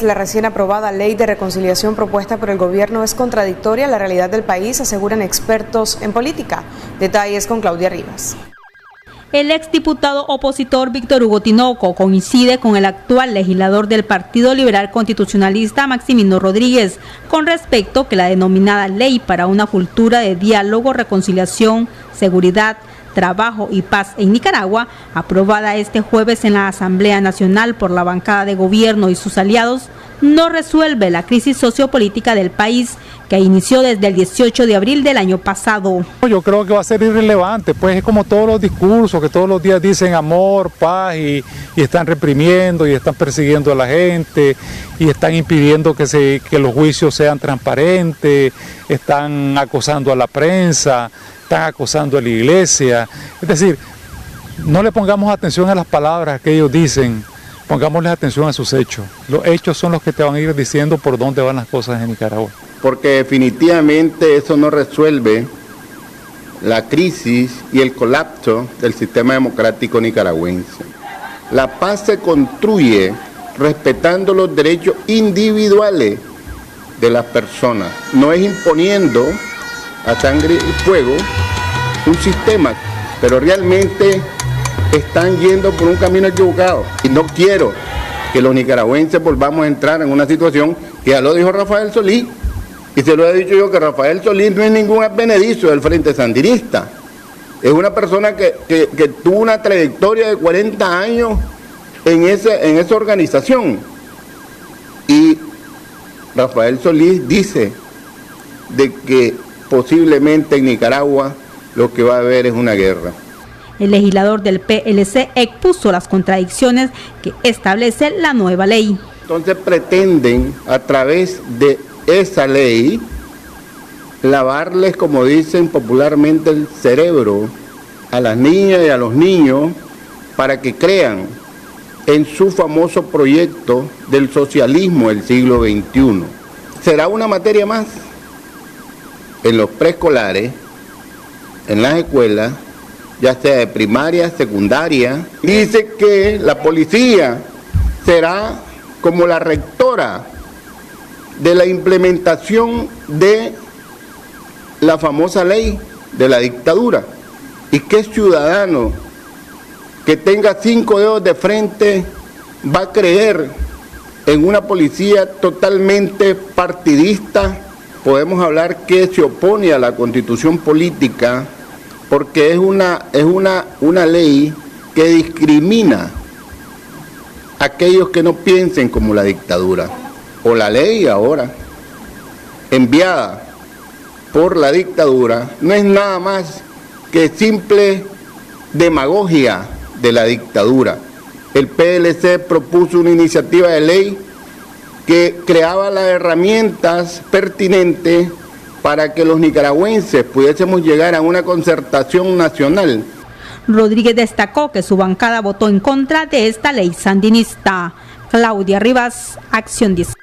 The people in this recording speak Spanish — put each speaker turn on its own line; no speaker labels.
La recién aprobada ley de reconciliación propuesta por el gobierno es contradictoria a la realidad del país, aseguran expertos en política. Detalles con Claudia Rivas.
El exdiputado opositor Víctor Hugo Tinoco coincide con el actual legislador del Partido Liberal Constitucionalista Maximino Rodríguez con respecto que la denominada ley para una cultura de diálogo, reconciliación, seguridad, Trabajo y Paz en Nicaragua, aprobada este jueves en la Asamblea Nacional por la bancada de gobierno y sus aliados, no resuelve la crisis sociopolítica del país que inició desde el 18 de abril del año pasado.
Yo creo que va a ser irrelevante, pues es como todos los discursos que todos los días dicen amor, paz y, están reprimiendo y están persiguiendo a la gente y están impidiendo que, se, que los juicios sean transparentes, están acosando a la prensa están acosando a la iglesia. Es decir, no le pongamos atención a las palabras que ellos dicen, pongámosle atención a sus hechos. Los hechos son los que te van a ir diciendo por dónde van las cosas en Nicaragua.
Porque definitivamente eso no resuelve la crisis y el colapso del sistema democrático nicaragüense. La paz se construye respetando los derechos individuales de las personas, no es imponiendo a sangre y fuego un sistema, pero realmente están yendo por un camino equivocado. Y no quiero que los nicaragüenses volvamos a entrar en una situación que ya lo dijo Rafael Solís, y se lo he dicho yo que Rafael Solís no es ningún benedicio del Frente Sandinista. Es una persona que, tuvo una trayectoria de 40 años en, ese, en esa organización. Y Rafael Solís dice de que posiblemente en Nicaragua lo que va a haber es una guerra.
El legislador del PLC expuso las contradicciones que establece la nueva ley.
Entonces pretenden a través de esa ley lavarles, como dicen popularmente, el cerebro a las niñas y a los niños para que crean en su famoso proyecto del socialismo del siglo XXI. ¿Será una materia más? en los preescolares, en las escuelas, ya sea de primaria, secundaria, dice que la policía será como la rectora de la implementación de la famosa ley de la dictadura. ¿Y qué ciudadano que tenga cinco dedos de frente va a creer en una policía totalmente partidista? podemos hablar que se opone a la constitución política porque es una, es una, una ley que discrimina a aquellos que no piensen como la dictadura. O la ley ahora, enviada por la dictadura, no es nada más que simple demagogia de la dictadura. El PLC propuso una iniciativa de ley que creaba las herramientas pertinentes para que los nicaragüenses pudiésemos llegar a una concertación nacional.
Rodríguez destacó que su bancada votó en contra de esta ley sandinista. Claudia Rivas, Acción 10.